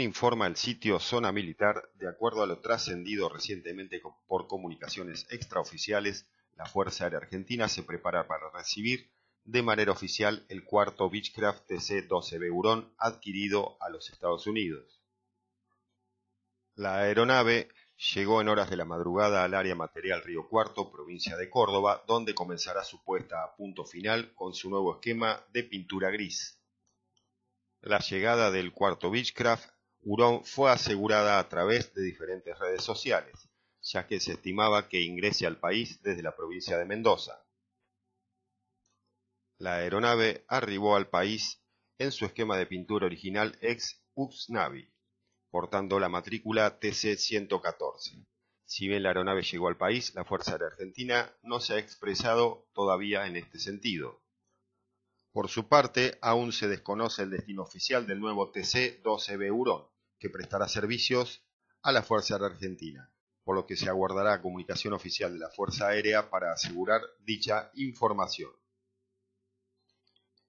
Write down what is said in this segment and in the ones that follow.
informa el sitio Zona Militar, de acuerdo a lo trascendido recientemente por comunicaciones extraoficiales, la Fuerza Aérea Argentina se prepara para recibir de manera oficial el cuarto Beechcraft TC-12B Hurón adquirido a los Estados Unidos. La aeronave llegó en horas de la madrugada al área material Río Cuarto, provincia de Córdoba, donde comenzará su puesta a punto final con su nuevo esquema de pintura gris. La llegada del cuarto Beechcraft Hurón fue asegurada a través de diferentes redes sociales, ya que se estimaba que ingrese al país desde la provincia de Mendoza. La aeronave arribó al país en su esquema de pintura original ex Navi, portando la matrícula TC-114. Si bien la aeronave llegó al país, la Fuerza Aérea Argentina no se ha expresado todavía en este sentido. Por su parte, aún se desconoce el destino oficial del nuevo TC-12B Hurón, que prestará servicios a la Fuerza Aérea Argentina, por lo que se aguardará comunicación oficial de la Fuerza Aérea para asegurar dicha información.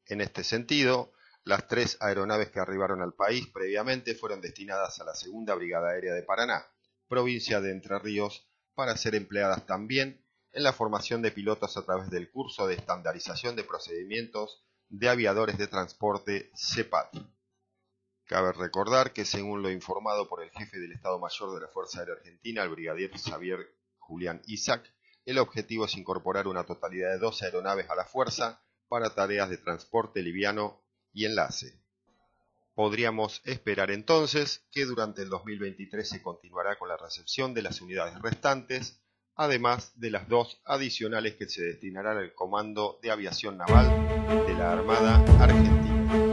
En este sentido, las tres aeronaves que arribaron al país previamente fueron destinadas a la Segunda Brigada Aérea de Paraná, provincia de Entre Ríos, para ser empleadas también en la formación de pilotos a través del curso de estandarización de procedimientos de aviadores de transporte CEPAT. Cabe recordar que según lo informado por el jefe del Estado Mayor de la Fuerza Aérea Argentina, el brigadier Xavier Julián Isaac, el objetivo es incorporar una totalidad de dos aeronaves a la fuerza para tareas de transporte liviano y enlace. Podríamos esperar entonces que durante el 2023 se continuará con la recepción de las unidades restantes, además de las dos adicionales que se destinarán al Comando de Aviación Naval de la Armada Argentina.